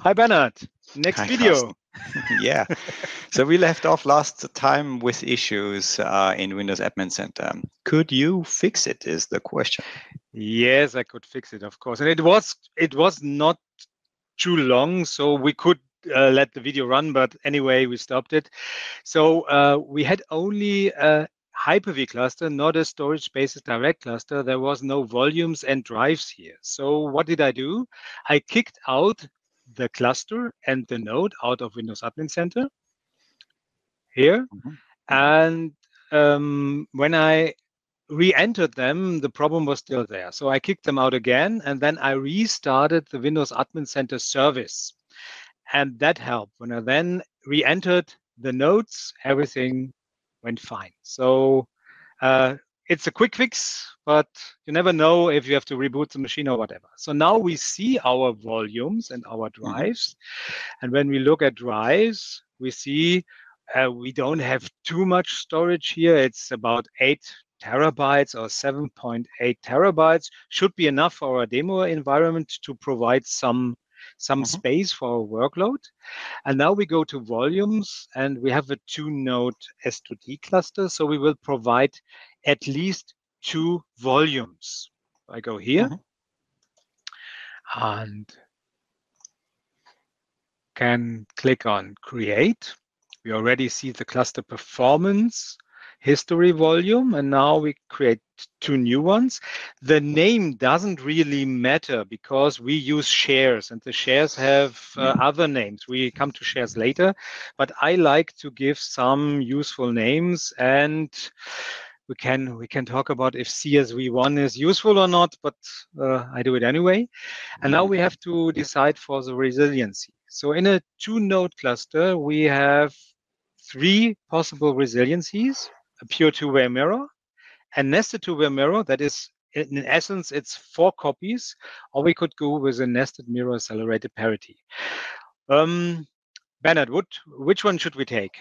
Hi, Bernhard. Next Hi, video. yeah. So we left off last time with issues uh, in Windows Admin Center. Could you fix it? Is the question. Yes, I could fix it, of course. And it was it was not too long, so we could uh, let the video run. But anyway, we stopped it. So uh, we had only a Hyper-V cluster, not a storage spaces direct cluster. There was no volumes and drives here. So what did I do? I kicked out the cluster and the node out of Windows Admin Center here. Mm-hmm. And um, when I re-entered them, the problem was still there. So I kicked them out again, and then I restarted the Windows Admin Center service. And that helped. When I then re-entered the nodes, everything went fine. So uh, it's a quick fix, but you never know if you have to reboot the machine or whatever. So now we see our volumes and our mm-hmm. drives. Mm-hmm. And when we look at drives, we see uh, we don't have too much storage here. It's about eight terabytes or 7.8 terabytes should be enough for our demo environment to provide some some mm-hmm. space for our workload. And now we go to volumes and we have a two node S2D cluster. So we will provide at least two volumes. I go here mm-hmm. and can click on create. We already see the cluster performance history volume and now we create two new ones. The name doesn't really matter because we use shares and the shares have uh, mm-hmm. other names. We come to shares later, but I like to give some useful names and we can we can talk about if CSV1 is useful or not, but uh, I do it anyway. And now we have to decide for the resiliency. So in a two-node cluster, we have three possible resiliencies, a pure two-way mirror, a nested two-way mirror, that is, in essence, it's four copies, or we could go with a nested mirror accelerated parity. Um, Bernhard, what, which one should we take?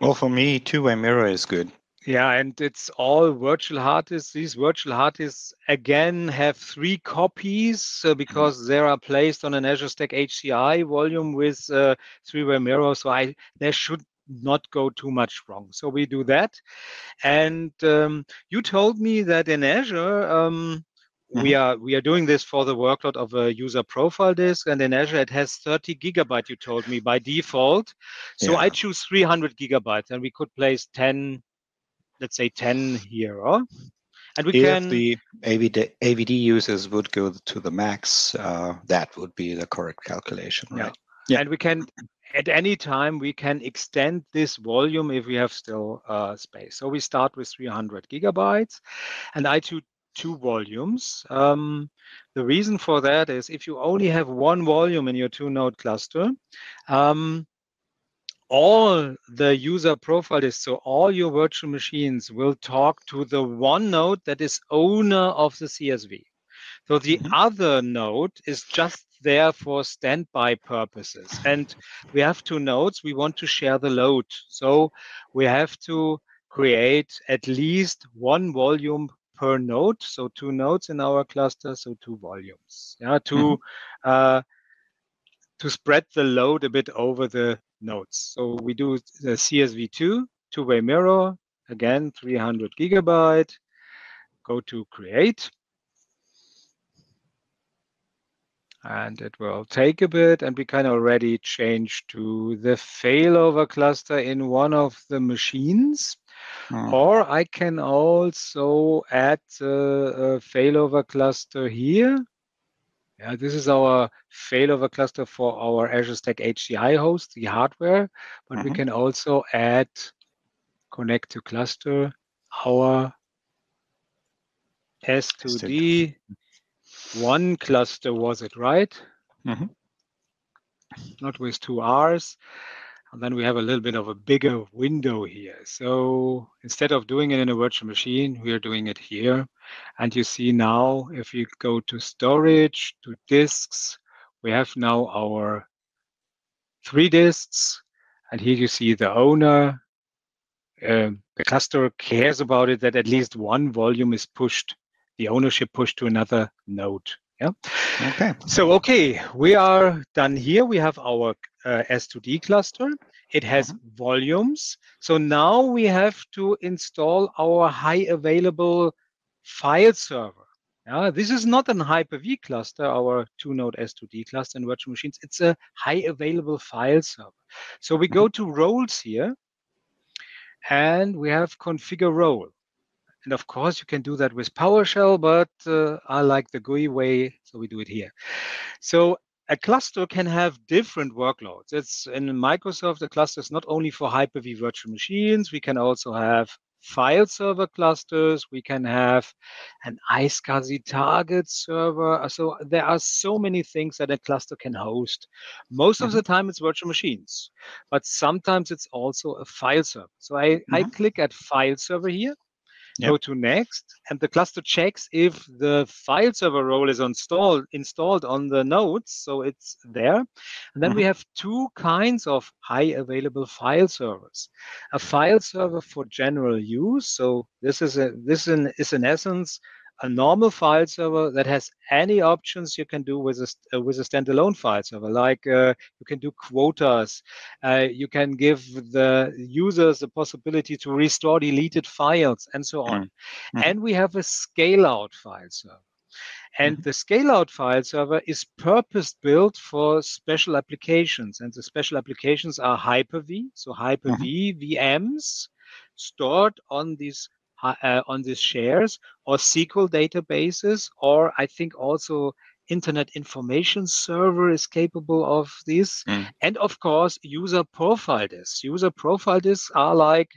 Well, for me, two-way mirror is good. Yeah, and it's all virtual hard disks. These virtual hard disks again have three copies uh, mm-hmm. because they are placed on an Azure Stack HCI volume with uh, three-way mirror. So I there should not go too much wrong. So we do that. And um, you told me that in Azure um, mm-hmm. we are we are doing this for the workload of a user profile disk, and in Azure it has 30 gigabyte. You told me by default. So yeah. I choose 300 gigabytes, and we could place 10 let's say 10 here. Huh? And we if can the AVD, AVD users would go to the max, uh, that would be the correct calculation, right? Yeah. yeah. And we can at any time we can extend this volume if we have still uh, space. So we start with 300 gigabytes, and I choose two volumes. Um, the reason for that is if you only have one volume in your two node cluster, um, all the user profile is so all your virtual machines will talk to the one node that is owner of the CSV. So the mm-hmm. other node is just there for standby purposes. And we have two nodes. We want to share the load. So we have to create at least one volume per node. So two nodes in our cluster, so two volumes. Yeah, to mm-hmm. uh, to spread the load a bit over the nodes. So we do the CSV2, two-way mirror, again, 300 gigabyte, go to create. And it will take a bit, and we can already change to the failover cluster in one of the machines. Hmm. Or I can also add a failover cluster here yeah, this is our failover cluster for our Azure Stack HCI host, the hardware, but mm-hmm. we can also add connect to cluster our S2D one cluster was it right? Mm-hmm. Not with two R's. And then we have a little bit of a bigger window here. So instead of doing it in a virtual machine, we are doing it here. And you see now, if you go to storage, to disks, we have now our three disks. And here you see the owner. Um, the customer cares about it that at least one volume is pushed, the ownership pushed to another node. Yeah. Okay. So, okay, we are done here. We have our uh, S2D cluster. It has Mhm. volumes. So now we have to install our high available file server. Yeah, this is not an Hyper-V cluster, our two-node S2D cluster in virtual machines. It's a high available file server. So we go to roles here and we have configure role. And of course, you can do that with PowerShell, but uh, I like the GUI way, so we do it here. So a cluster can have different workloads. It's in Microsoft, the cluster is not only for Hyper-V virtual machines, we can also have file server clusters, we can have an iSCSI target server. Uh, so there are so many things that a cluster can host. Most of mm-hmm. the time it's virtual machines, but sometimes it's also a file server. So I, I mm-hmm. click at file server here, Yep. go to next, and the cluster checks if the file server role is installed installed on the nodes, so it's there. And then we mm-hmm. have two kinds of high available file servers. A file server for general use. So this is a this in, is in essence a normal file server that has any options you can do with a uh, with a standalone file server. Like uh, you can do quotas, uh, you can give the users the possibility to restore deleted files, and so on. Mhm. And we have a scale out file server. And the scale out file server is purpose built for special applications. And the special applications are Hyper-V, so Hyper-V VMs stored on these uh, on these shares or SQL databases, or I think also Internet Information Server is capable of this. Mm. And of course, user profile disks. User profile disks are like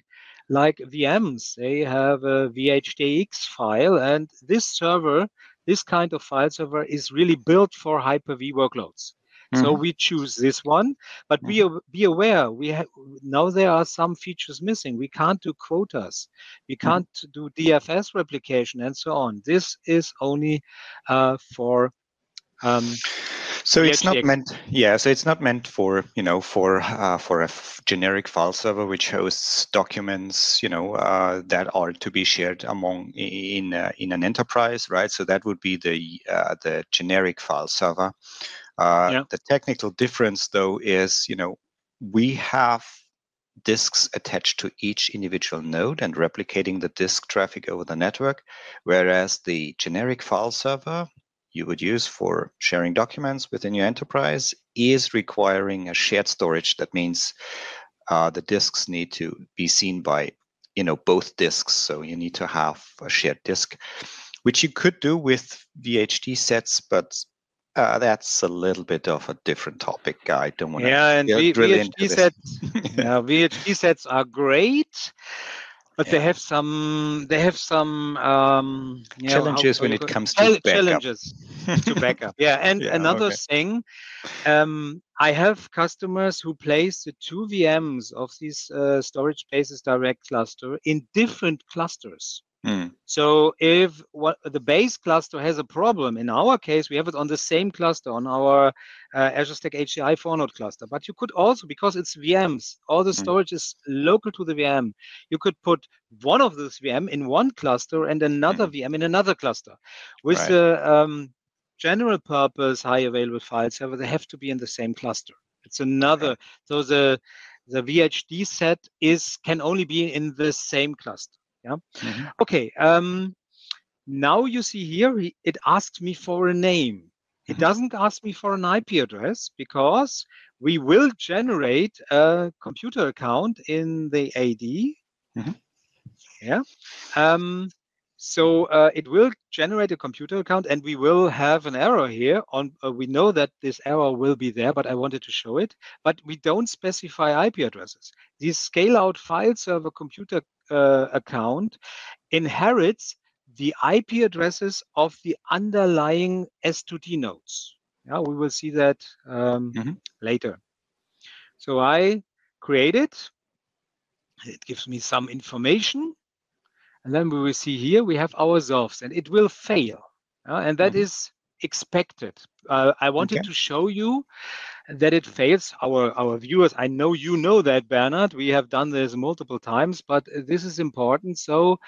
like VMs. They have a VHDX file, and this server, this kind of file server, is really built for Hyper-V workloads. So Mhm. we choose this one, but be aw- be aware we have now there are some features missing. We can't do quotas, we Mhm. can't do DFS replication, and so on. This is only uh, for um, So it's not meant, yeah. So it's not meant for you know for uh, for a f- generic file server which hosts documents you know uh, that are to be shared among in uh, in an enterprise, right? So that would be the uh, the generic file server. Uh, Yeah. The technical difference though is you know we have disks attached to each individual node and replicating the disk traffic over the network, whereas the generic file server you would use for sharing documents within your enterprise is requiring a shared storage. That means uh, the disks need to be seen by you know both disks. So you need to have a shared disk, which you could do with VHD sets, but uh, that's a little bit of a different topic. I don't want to yeah, and V- drill VHD this. sets. yeah, VHD sets are great, but they have some they have some um, yeah, Challenges when it comes to Chal- backup. challenges to backup. Yeah, and Yeah, another okay. thing, um, I have customers who place the two VMs of these uh, storage spaces direct cluster in different clusters. Mm, So if what the base cluster has a problem, in our case, we have it on the same cluster on our uh, Azure Stack HCI four node cluster. But you could also, because it's VMs, all the Mm. storage is local to the VM. You could put one of those VM in one cluster and another VM in another cluster. With Right. the um, general purpose high available file server, they have to be in the same cluster. It's another. So the the VHD set is can only be in the same cluster. Mhm. Okay. Um, now you see here, he- it asks me for a name. It Mhm. doesn't ask me for an IP address because we will generate a computer account in the AD. Mhm. Yeah. Um, so uh, it will generate a computer account and we will have an error here on uh, we know that this error will be there but i wanted to show it but we don't specify ip addresses these scale out file server computer uh, account inherits the ip addresses of the underlying s2d nodes yeah we will see that um, Mhm. later so i create it it gives me some information and then we will see here we have our ourselves and it will fail. uh, and that Mhm. is expected. Uh, I wanted Okay. to show you that it fails. Our, our viewers, I know you know that, Bernhard. We have done this multiple times, but this is important. So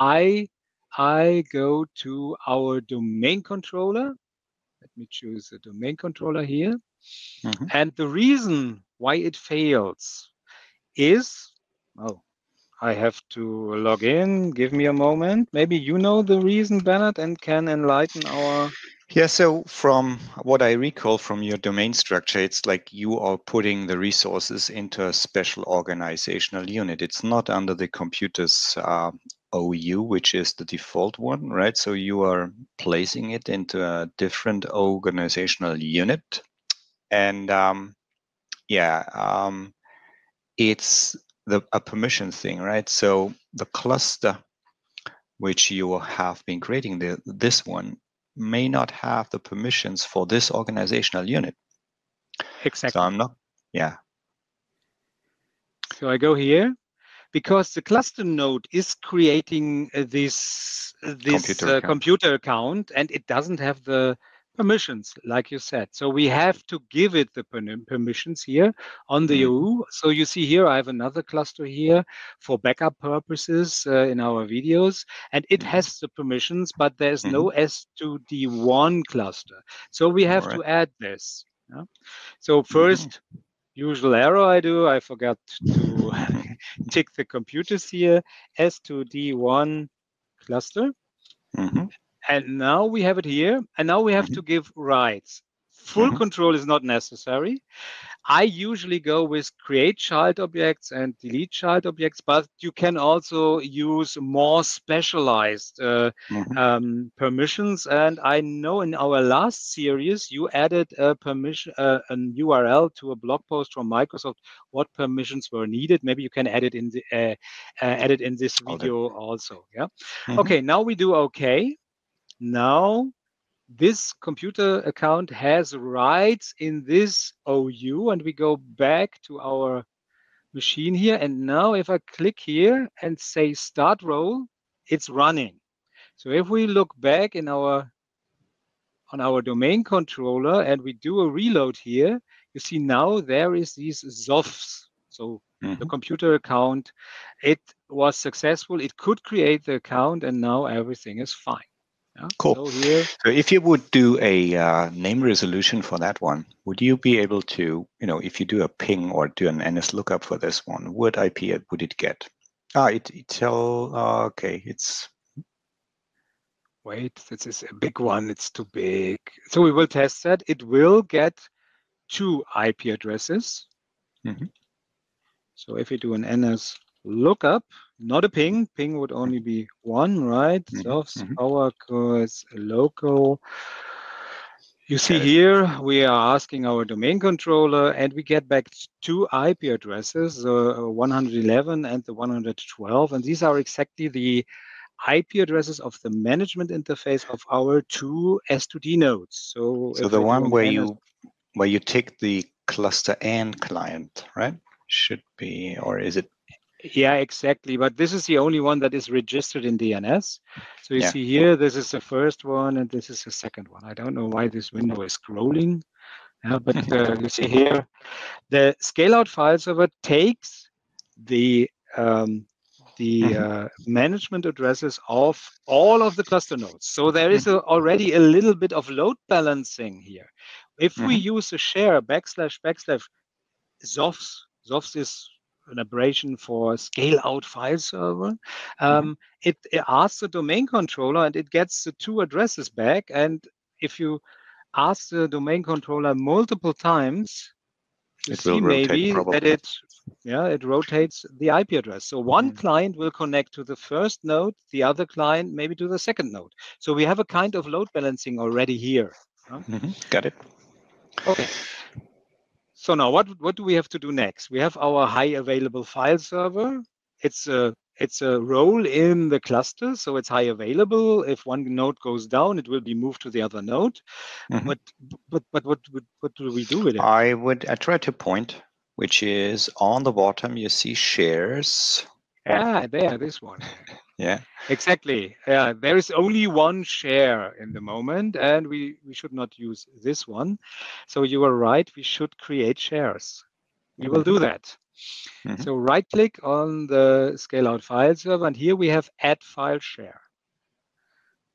I, I go to our domain controller Let me choose a domain controller here. Mhm. And the reason why it fails is, oh, I have to log in. Give me a moment. Maybe you know the reason, Bernhard, and can enlighten our. Yeah, so from what I recall from your domain structure, it's like you are putting the resources into a special organizational unit. It's not under the computer's uh, OU, which is the default one, right? So you are placing it into a different organizational unit. And um, yeah, um, it's the a permission thing, right? So the cluster which you have been creating, the, this one, may not have the permissions for this organizational unit. Exactly. So I'm not, yeah. So I go here because the cluster node is creating uh, this uh, this Computer uh, account. computer account and it doesn't have the permissions like you said so we have to give it the permissions here on the Mhm. OU. so you see here I have another cluster here for backup purposes uh, in our videos and it Mhm. has the permissions but there's no S2D1 cluster so we have to add this yeah? so 1st usual error I do I forgot to tick the computers here S2D1 cluster. Mhm. And now we have it here. And now we have Mhm. to give rights. Full Mhm. control is not necessary. I usually go with create child objects and delete child objects, but you can also use more specialized uh, Mhm. um, permissions. And I know in our last series you added a permission, uh, an URL to a blog post from Microsoft. What permissions were needed? Maybe you can add it in the uh, uh, add it in this video also. Yeah. Mhm. Okay. Now we do okay. Now this computer account has rights in this OU, and we go back to our machine here. And now if I click here and say start role, it's running. So if we look back in our on our domain controller and we do a reload here, you see now there is these SOFS. So the Mhm. computer account, it was successful. It could create the account and now everything is fine. Yeah? Cool. So if you would do a uh, name resolution for that one, would you be able to, you know, if you do a ping or do an NS lookup for this one, what IP it- would it get? Ah, it, it tell, uh, okay, it's, wait, this is a big one. It's too big. So we will test that. It will get two IP addresses. Mhm. So if we do an NS lookup, not a ping, ping would only be one, right? SOFS, mhm. power cores, local. You see it. here, we are asking our domain controller and we get back two IP addresses, uh, 111 and the 112. And these are exactly the IP addresses of the management interface of our two S2D nodes. So, so the one where you, where you take the cluster and client, right? Should be, or is it, Yeah, exactly. But this is the only one that is registered in DNS. So you Yeah. see here, this is the first one and this is the second one. I don't know why this window is scrolling. Yeah, but uh, you see here, the scale out file server takes the um, the Mhm. uh, management addresses of all of the cluster nodes. So there is a, already a little bit of load balancing here. If we use a share backslash backslash SOFS, SOFS is an abbreviation for scale out file server. Um, it, it asks the domain controller and it gets the two addresses back. And if you ask the domain controller multiple times, you It will see rotate maybe that it yeah it rotates the IP address. So one Mhm. client will connect to the first node, the other client maybe to the second node. So we have a kind of load balancing already here. Mhm, got it? Okay. So now what, what do we have to do next? We have our high available file server. It's a it's a role in the cluster, so it's high available. If one node goes down, it will be moved to the other node. Mhm. But but but what what, what do we do with it? I would, I try to point, which is on the bottom, you see shares. Ah, there, this one. Yeah. Exactly. Yeah, there is only one share in the moment, and we, we should not use this one. So you are right, we should create shares. We will do that. Mhm. So right click on the scale out file server, and here we have add file share.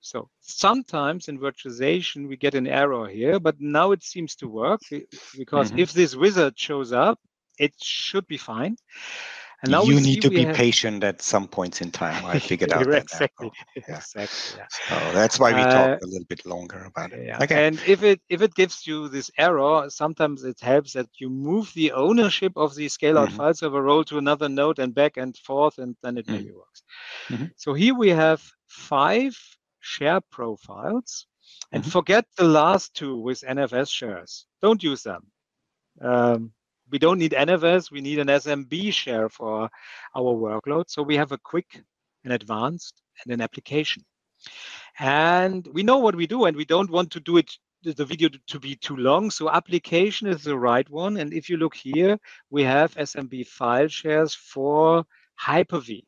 So sometimes in virtualization, we get an error here, but now it seems to work because Mhm. if this wizard shows up, it should be fine. And now you need to be have- patient at some points in time. I figured out that. exactly, Yeah. exactly. Yeah. So that's why we Uh, talked a little bit longer about it. Yeah. Okay. And if it if it gives you this error, sometimes it helps that you move the ownership of the scale out Mhm. file server role to another node and back and forth, and then it Mhm. maybe works. Mhm. So here we have five share profiles, and Mhm. forget the last two with NFS shares. Don't use them. Um, we don't need NFS. We need an SMB share for our workload. So we have a quick, an advanced, and an application. And we know what we do, and we don't want to do it the video to- be too long. So application is the right one. And if you look here, we have SMB file shares for Hyper-V.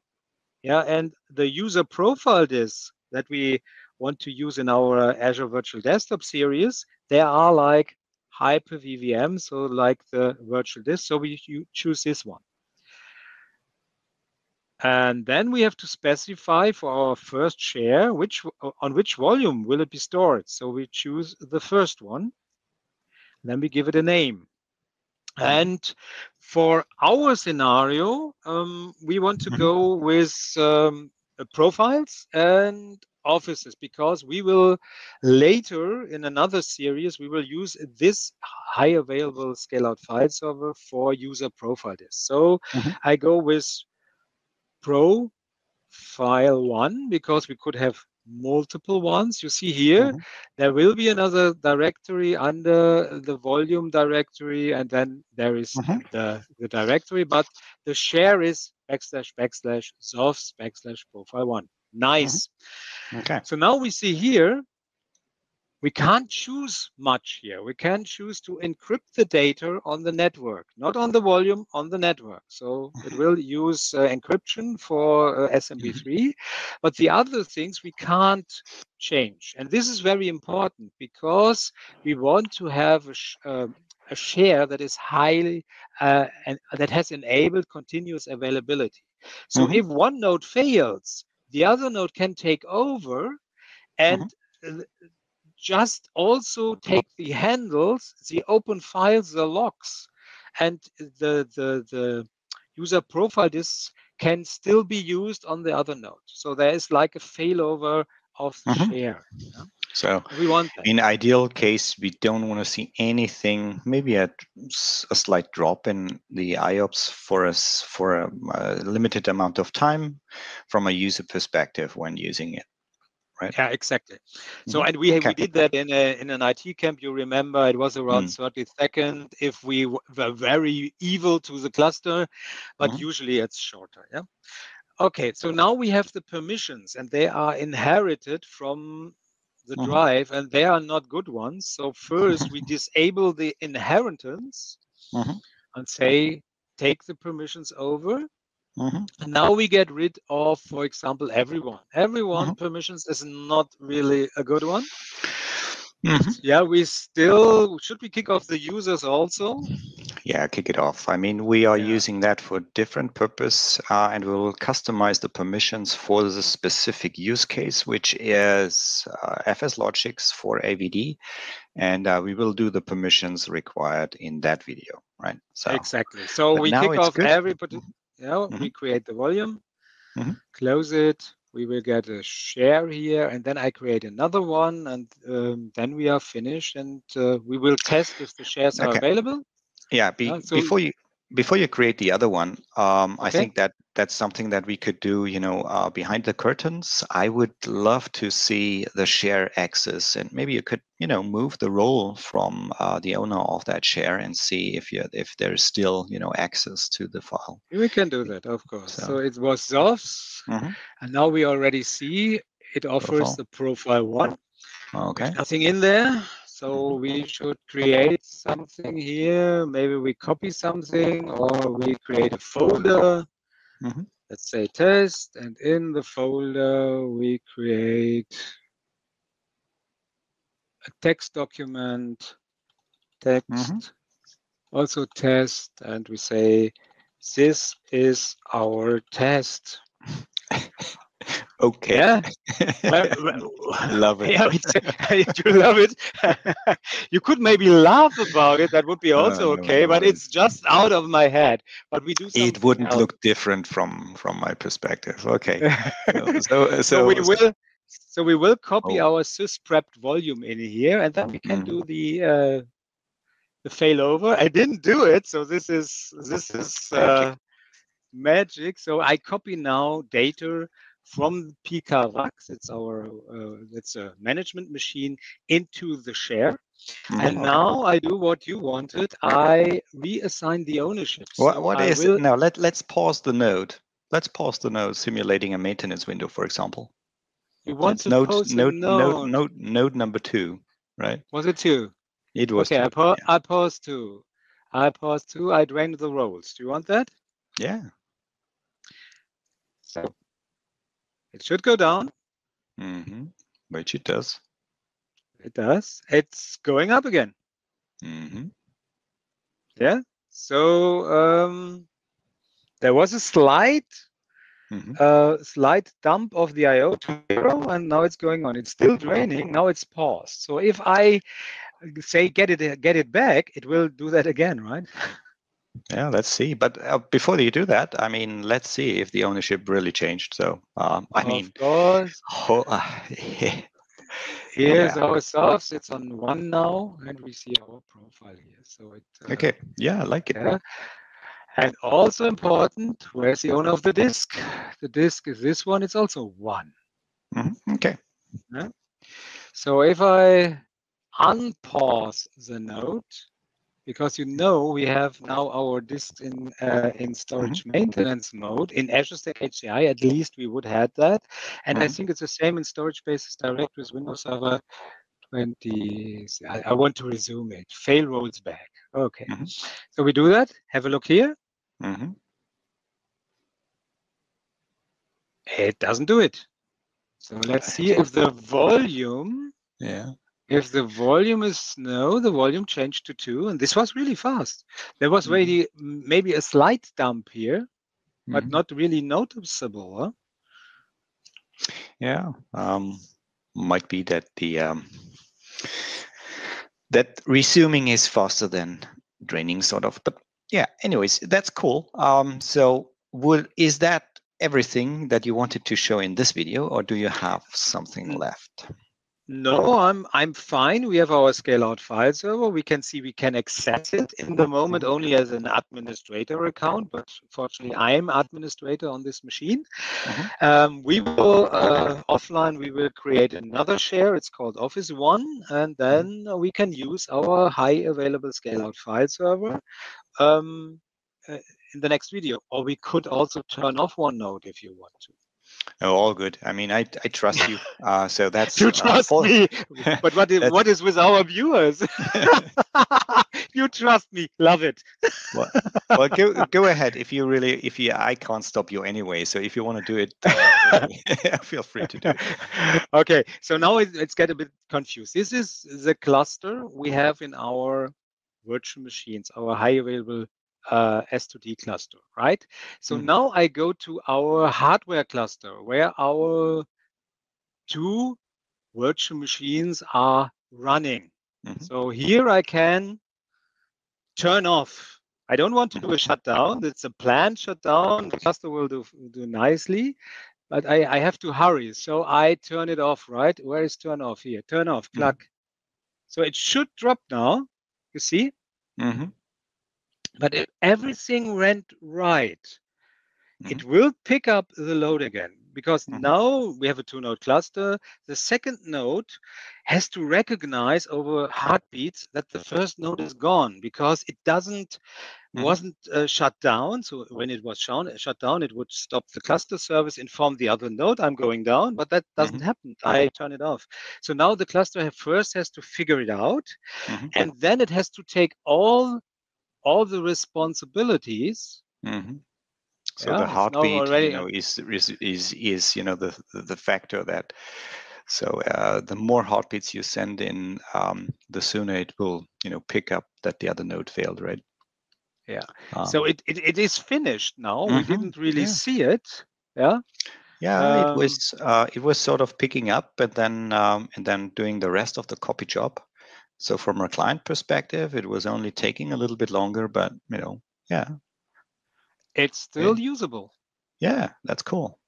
Yeah, and the user profile disk that we want to use in our Azure Virtual Desktop series, there are like Hyper-V VM, so like the virtual disk. So we you choose this one. And then we have to specify for our first share, which on which volume will it be stored? So we choose the first one. Then we give it a name. And for our scenario, um, we want to Mhm. go with um, profiles and offices because we will later in another series, we will use this high available scale out file server for user profile disk. So Mhm. I go with pro file one because we could have multiple ones. You see here, Mhm. there will be another directory under the volume directory, and then there is Mhm. the, the directory, but the share is backslash backslash SOFS backslash profile one. Nice. Okay. So now we see here, we can't choose much here. We can choose to encrypt the data on the network, not on the volume, on the network. So it will use uh, encryption for uh, SMB3, but the other things we can't change. And this is very important because we want to have a, sh- uh, a share that is highly uh, and that has enabled continuous availability. So Mhm. if one node fails, the other node can take over and uh, just also take the handles, the open files, the logs, and the the the user profile disks can still be used on the other node. So there is like a failover of the Mhm. share. So We want that. in ideal case, we don't want to see anything, maybe a slight drop in the IOPS for us for a, a limited amount of time from a user perspective when using it. Right. Yeah, exactly. So, Mhm. and we Okay. we did that in a in an IT camp. You remember it was around Mm. 30 seconds if we were very evil to the cluster, but Mhm. usually it's shorter. Yeah. Okay, so now we have the permissions, and they are inherited from the Mhm. drive, and they are not good ones. So first we disable the inheritance Mhm. and say take the permissions over. Mhm. And now we get rid of, for example, everyone. Everyone permissions is not really a good one. Mhm. Yeah, we still should we kick off the users also? Yeah, kick it off. I mean, we are Yeah. using that for different purpose, uh, and we will customize the permissions for the specific use case, which is uh, FSLogix for AVD, and uh, we will do the permissions required in that video, right? So, Exactly. So we kick off good. every parti- yeah, we create the volume, Mhm. close it. We will get a share here, and then I create another one, and um, then we are finished, and uh, we will test if the shares are Okay. available. Yeah, be, Yeah, so- before you before you create the other one, um, I think that that's something that we could do. You know, uh, behind the curtains, I would love to see the share access, and maybe you could, you know, move the role from uh, the owner of that share and see if you if there's still, you know, access to the file. We can do that, of course. So, So- it was SOFs, Mhm. and now we already see it offers Profile. the profile one. Okay. nothing in there. So we should create something here. Maybe we copy something or we create a folder. Mhm. Let's say test, and in the folder we create a text document, text, Mhm. also test, and we say this is our test. Okay. Yeah. love it. Yeah, you love it. you could maybe laugh about it. That would be also Uh, no, okay, but no. it's just out of my head. But we do. It wouldn't else. look different from from my perspective. Okay. So so, so, we will. So we will copy Oh. our sys prepped volume in here, and then we can Mm. do the uh, the failover. I didn't do it, so this is this is uh, magic. So I copy now data from Vax. It's our uh, it's a management machine into the share. And Mhm. now I do what you wanted. I reassign the ownership. What So what I is will- it now? Let let's pause the node. Let's pause the node simulating a maintenance window, for example. You want to node a node node node. node node number two, right? Was it two? It was okay, I, two, pa- yeah. I pause two. I pause two. I drain the roles. Do you want that? yeah. So it should go down. hmm Which it does. It does. It's going up again. hmm Yeah. So um, there was a slight, hmm uh, slight dump of the IO to zero, and now it's going on. It's still draining. Now it's paused. So if I say get it get it back, it will do that again, right? Yeah, let's see. But uh, before you do that, I mean, let's see if the ownership really changed. So, um, I mean, of course. ho- uh, Here's Yeah. our SOFS. It's on one now, and we see our profile here. So it. uh, okay, yeah, I like it. Yeah. And also important, where's the owner of the disk? The disk is this one. It's also one. Mhm, Okay. So if I unpause the node, because you know we have now our disk in uh, in storage maintenance mode in Azure Stack HCI, at least we would have that. And I Mhm. think it's the same in storage spaces direct Windows Server 20. I, I want to resume it. Fail roles back. Okay. Mhm. So we do that. Have a look here. hmm It doesn't do it. So let's see if the volume, Yeah. If the volume is no, the volume changed to two, and this was really fast. There was really maybe a slight dump here, but mhm. not really noticeable. Huh? Yeah, um, might be that the um, that resuming is faster than draining, sort of. But yeah, anyways, that's cool. Um, so, will is that everything that you wanted to show in this video, or do you have something Mm. left? No, I'm I'm fine. We have our scale out file server. We can see we can access it in the moment only as an administrator account, but fortunately I'm administrator on this machine. Mhm. Um, we will uh, offline. We will create another share. It's called Office One, and then we can use our high available scale out file server um, uh, in the next video. Or we could also turn off one node if you want to. Oh, all good. I mean, I I trust you. Uh, so that's You uh, trust for- me, but what is, what is with our viewers? you trust me, love it. well, go go ahead if you really if you I can't stop you anyway. So if you want to do it, uh, feel free to do. It. okay, so now it, it's get a bit confused. This is the cluster we have in our virtual machines, our high available uh, S2D cluster, right? So Mhm. now I go to our hardware cluster where our two virtual machines are running. Mhm. So here I can turn off. I don't want to do a shutdown. It's a planned shutdown. The cluster will do, do nicely, but I, I have to hurry. So I turn it off, right? Where is turn off here? Turn off, Mhm. cluck. So it should drop now, you see? Mhm. But if everything went right, Mm-hmm. it will pick up the load again because Mhm. now we have a two node cluster. The second node has to recognize over heartbeats that the first node is gone because it doesn't Mhm. wasn't uh, shut down. So when it was shown, shut down, it would stop the cluster service, inform the other node I'm going down, but that doesn't happen. I turn it off. So now the cluster first has to figure it out, Mhm. and then it has to take all all the responsibilities Mhm. So Yeah, the heartbeat, already- you know, is is is is you know the the, factor that. So uh, the more heartbeats you send in, um, the sooner it will, you know, pick up that the other node failed, right? Yeah. Um, so it, it, it is finished now. We Mhm, didn't really yeah. see it. Yeah. Yeah, um, it was uh, it was sort of picking up, and then um, and then doing the rest of the copy job. So from a client perspective, it was only taking a little bit longer, but you know, yeah, it's still yeah. usable. Yeah, that's cool.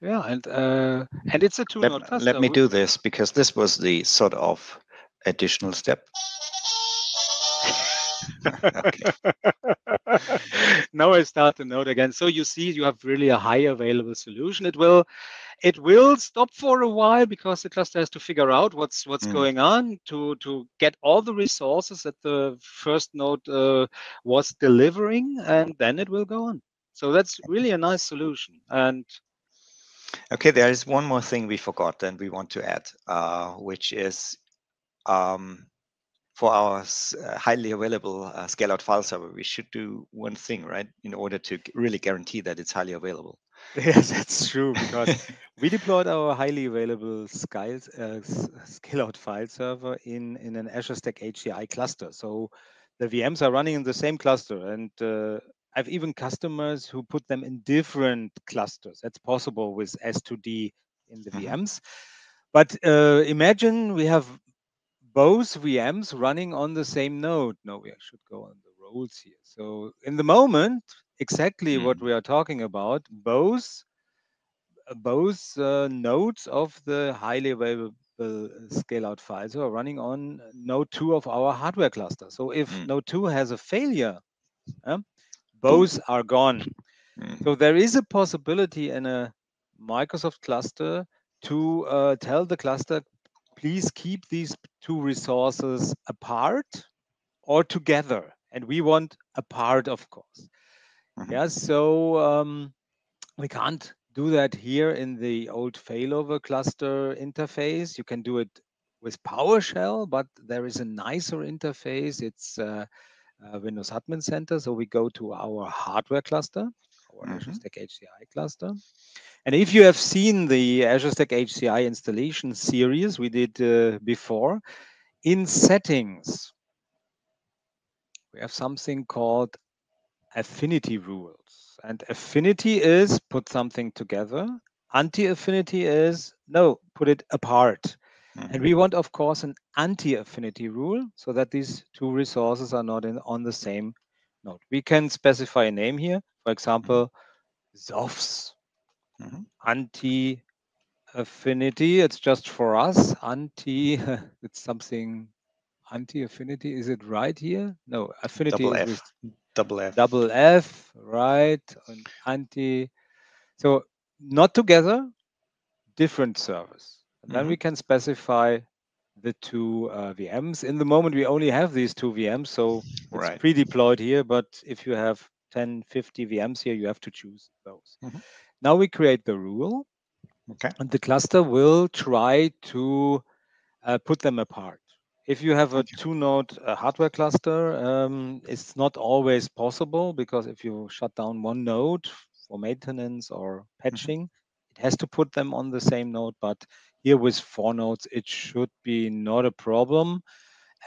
Yeah, and uh, and it's a two let, node Let me do this because this was the sort of additional step. now I start the node again. So you see, you have really a high available solution. It will, it will stop for a while because the cluster has to figure out what's what's mm. going on to to get all the resources that the first node uh, was delivering, and then it will go on. So that's really a nice solution. And okay, there is one more thing we forgot and we want to add, uh, which is um, for our uh, highly available uh, scale out file server, we should do one thing, right? In order to really guarantee that it's highly available. Yes, that's true because we deployed our highly available scale, uh, scale out file server in, in an Azure Stack HCI cluster. So the VMs are running in the same cluster. And uh, I've even customers who put them in different clusters. That's possible with S2D in the mm-hmm. VMs. But uh, imagine we have both VMs running on the same node. No, we should go on the roles here. So in the moment, exactly mm. what we are talking about, both both uh, nodes of the highly available scale out files are running on node 2 of our hardware cluster. So if mm. node 2 has a failure, uh, both are gone. Mm. So there is a possibility in a Microsoft cluster to uh, tell the cluster, please keep these two resources apart or together. And we want apart, of course. Mm-hmm. Yeah, so um, we can't do that here in the old failover cluster interface. You can do it with PowerShell, but there is a nicer interface. It's uh, uh, Windows Admin Center. So we go to our hardware cluster, our mm-hmm. Azure Stack HCI cluster. And if you have seen the Azure Stack HCI installation series we did uh, before, in settings, we have something called affinity rules. And affinity is put something together. Anti-affinity is no, put it apart. Mm-hmm. And we want, of course, an anti-affinity rule so that these two resources are not in, on the same node. We can specify a name here, for example, SOFS Mm-hmm. Anti affinity, it's just for us. Anti, it's something anti affinity. Is it right here? No, affinity double is F. double F. Double F, right? And anti. So not together, different servers. And mm-hmm. then we mm-hmm. can specify the two uh, VMs. In the moment, we only have these two VMs, so it's right. pre-deployed here. But if you have 10, 50 VMs here, you have to choose those. Mm-hmm. Now we create the rule. Okay. And the cluster will try to uh, put them apart. If you have a two node uh, hardware cluster, um, it's not always possible because if you shut down one node for maintenance or mm-hmm. patching, mm-hmm. it has to put them on the same node. But here with four nodes, it should be not a problem.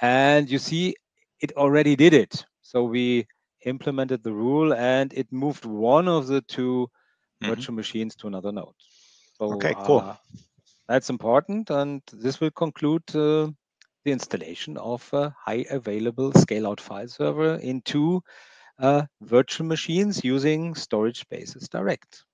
And you see, it already did it. So we implemented the rule and it moved one of the two mm-hmm. virtual machines to another node. So, okay, cool. Uh, that's important, and this will conclude uh, the installation of a high available scale out file server into uh, virtual machines using storage spaces direct.